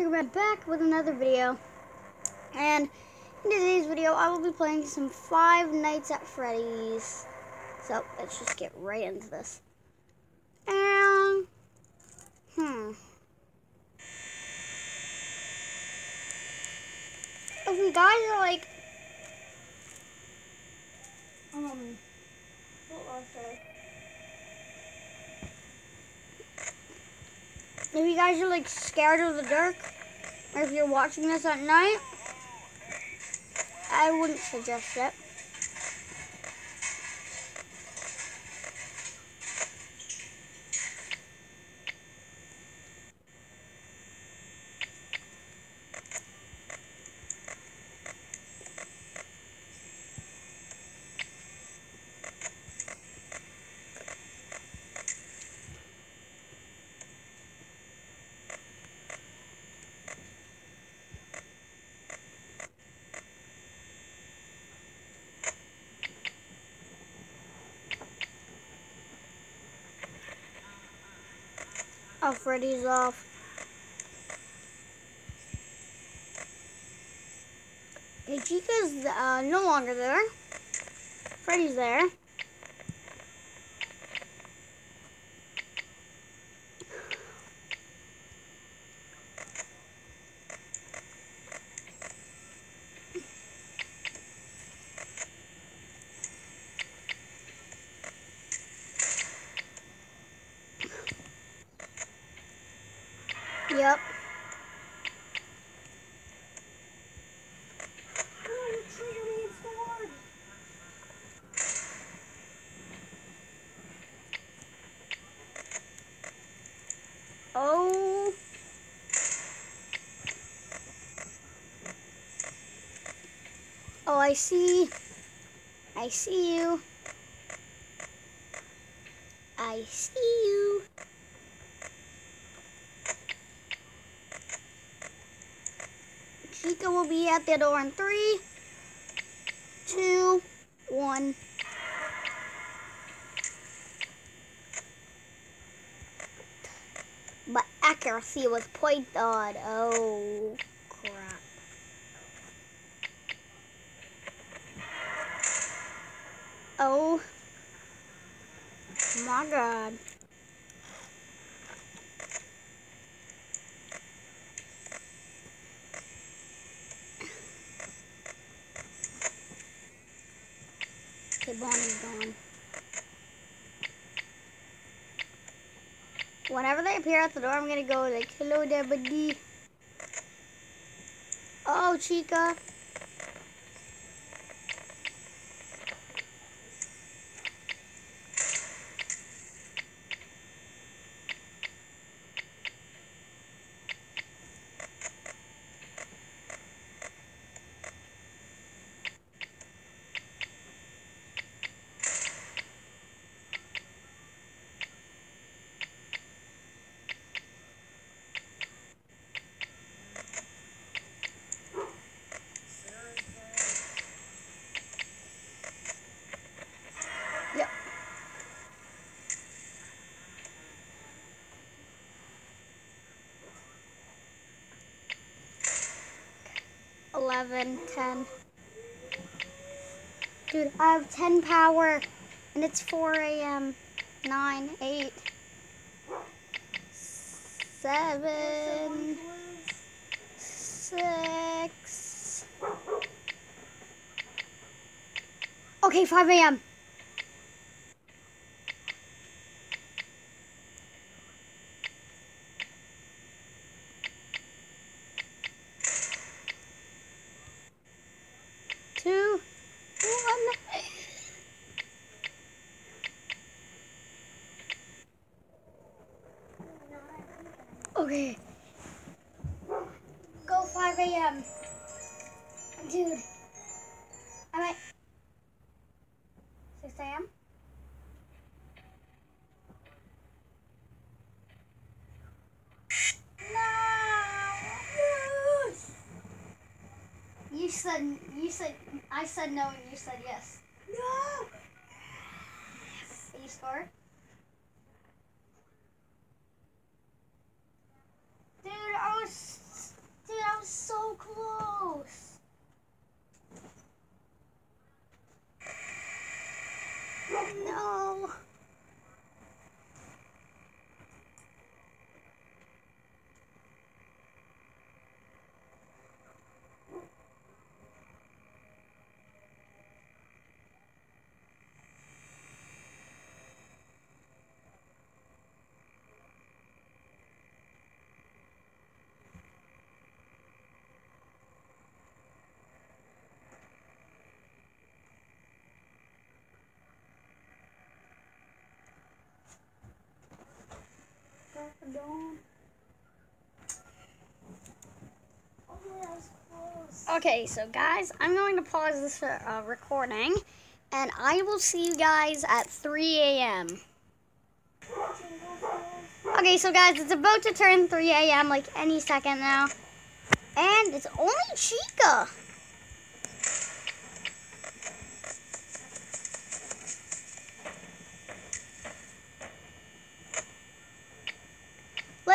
Triggerman back with another video. And in today's video, I will be playing some Five Nights at Freddy's. So, let's just get right into this. And, hmm. If you guys are like, um, what was? If you guys are like scared of the dark, or if you're watching this at night, I wouldn't suggest it. Oh, Freddy's off. Hey, Chica's uh, no longer there. Freddy's there. Yep. Oh. Oh, I see. I see you. I see you. Chica will be at the door in three, two, one. But accuracy was point on. Oh, crap. Oh, my God. Okay, gone. Whenever they appear at the door, I'm gonna go like, hello buddy. Oh, Chica. 11, 10. Dude, I have 10 power, and it's 4 a.m., 9, 8, 7, 6. Okay, 5 a.m. Okay. Go 5 a.m. Dude. I'm at 6 a.m. No! You said you said I said no and you said yes. No. You scored. Dude, I no! Okay, so guys, I'm going to pause this uh, recording, and I will see you guys at 3 a.m. Okay, so guys, it's about to turn 3 a.m. like any second now, and it's only Chica.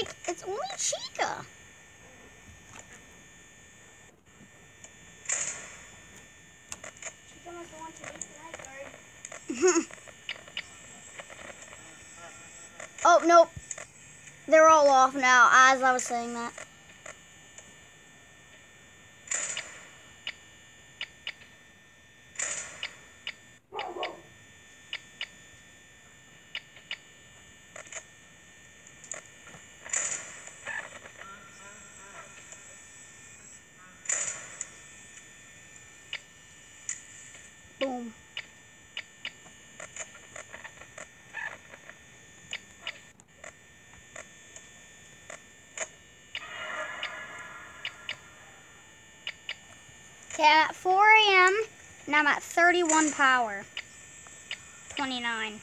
Like, it's only Chica. Chica must want to eat the night guard. oh, nope. They're all off now as I was saying that. Okay, at 4 a.m. and I'm at 31 power. 29.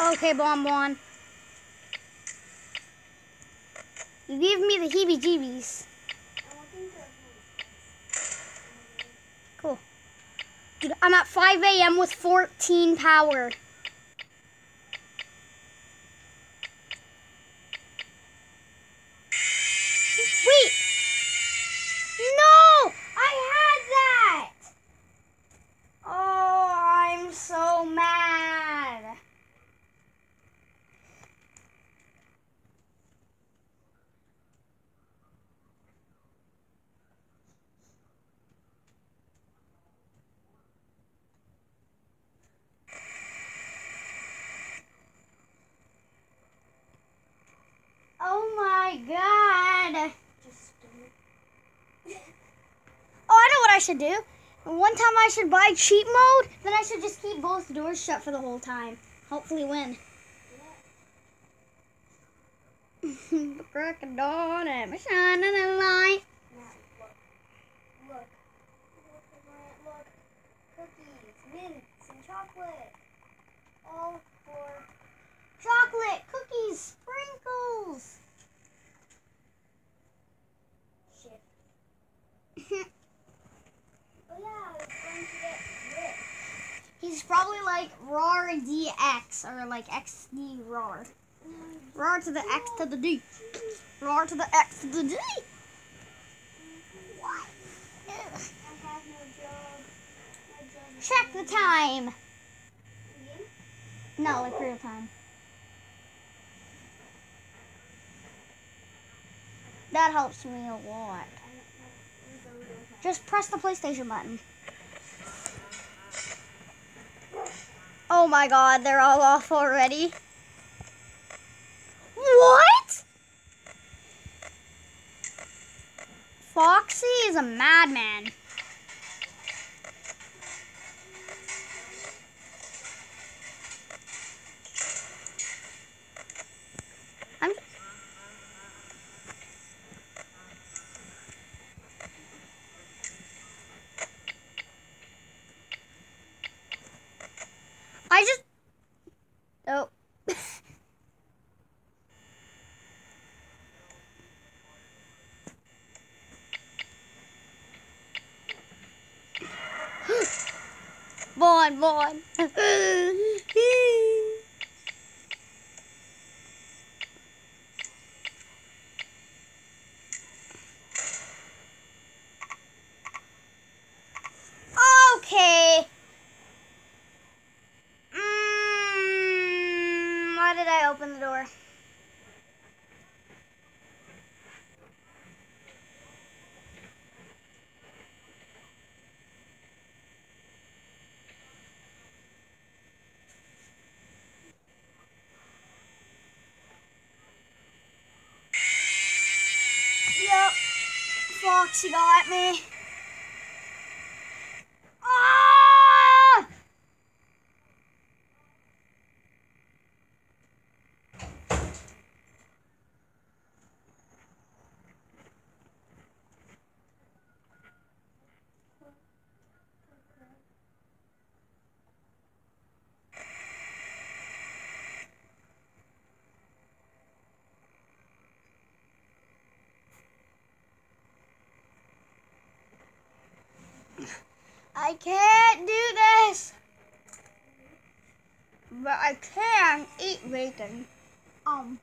Okay, Bon Bon. You gave me the heebie-jeebies. Cool. Dude, I'm at 5 a.m. with 14 power. Wait! No! I had that! Oh, I'm so mad. Oh my god. Just do it. Oh, I know what I should do. One time I should buy cheat mode, then I should just keep both doors shut for the whole time. Hopefully win. crack of dawn and shining the light. Now, look. Look. Look, Grant, look. Cookies, mints, and chocolate. All for Chocolate, cookies, sprinkles. shit. Oh yeah, I was going to get rich. He's probably like RAR DX or like XD RAR. RAR to the X to the D. RAR to the X to the D. What? Check the time. No, like real time. That helps me a lot. Just press the PlayStation button. Oh my god, they're all off already. What? Foxy is a madman. Bon, bon. okay. Mm, why did I open the door? Yep. Foxy got me. I can't do this. But I can eat bacon. Um.